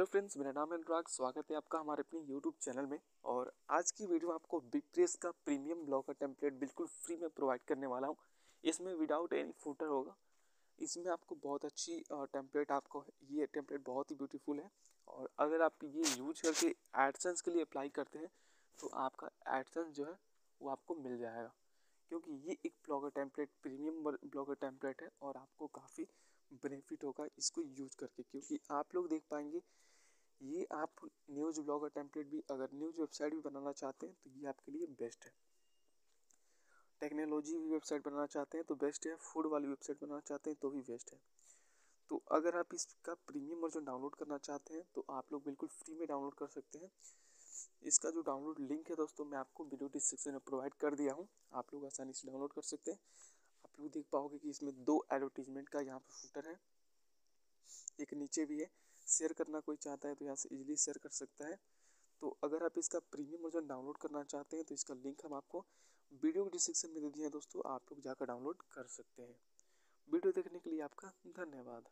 Hello friends, मेरा नाम है अनुराग, स्वागत है आपका हमारे अपने यूट्यूब चैनल में। और आज की वीडियो आपको बिगप्रेस का प्रीमियम ब्लॉगर टेम्पलेट बिल्कुल फ्री में प्रोवाइड करने वाला हूँ। इसमें विदाउट एनी फूटर होगा। इसमें आपको बहुत अच्छी टेम्पलेट आपको ये टेम्पलेट बहुत ही ब्यूटीफुल है। और अगर आप ये यूज़ करके एडसेंस के लिए अप्लाई करते हैं तो आपका एडसेंस जो है, वो आपको मिल जाएगा। क्योंकि ये एक blogger template premium blogger template है और आपको काफ़ी बेनिफिट होगा इसको यूज़ करके, क्योंकि आप लोग देख पाएँगे, ये आप न्यूज़ ब्लॉगर टेम्पलेट भी, अगर न्यूज़ वेबसाइट भी बनाना चाहते हैं तो ये आपके लिए बेस्ट है। टेक्नोलॉजी भी वेबसाइट बनाना चाहते हैं तो बेस्ट है। फ़ूड वाली वेबसाइट बनाना चाहते हैं तो भी बेस्ट है। तो अगर आप इसका प्रीमियम वर्जन डाउनलोड करना चाहते हैं तो आप लोग बिल्कुल फ्री में डाउनलोड कर सकते हैं। इसका जो डाउनलोड लिंक है दोस्तों, मैं आपको वीडियो डिस्क्रिप्शन में प्रोवाइड कर दिया हूँ। आप लोग आसानी से डाउनलोड कर सकते हैं। आप लोग देख पाओगे कि इसमें दो एडवर्टीजमेंट का यहाँ पर फूटर है। एक नीचे भी है। शेयर करना कोई चाहता है तो यहाँ से इजीली शेयर कर सकता है। तो अगर आप इसका प्रीमियम वर्जन डाउनलोड करना चाहते हैं तो इसका लिंक हम आपको वीडियो के डिस्क्रिप्शन में दे दिए हैं दोस्तों। आप लोग जाकर डाउनलोड कर सकते हैं। वीडियो देखने के लिए आपका धन्यवाद।